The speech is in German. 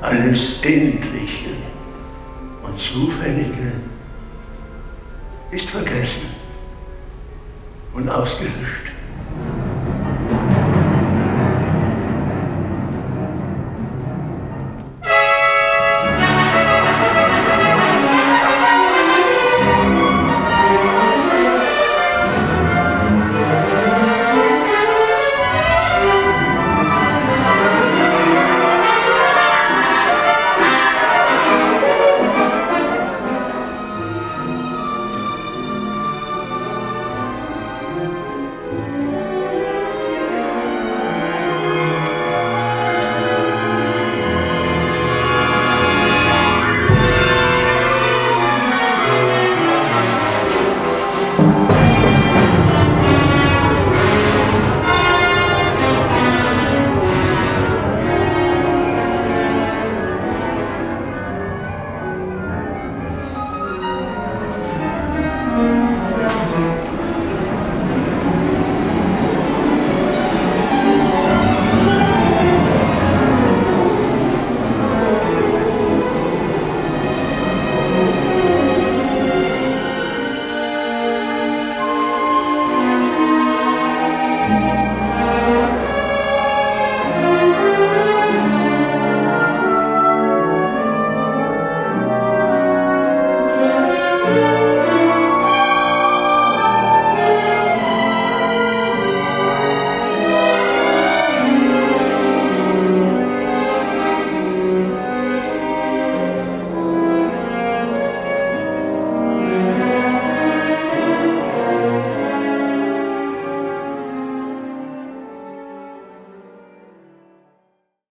Alles Endliche und Zufällige ist vergessen und ausgelöscht.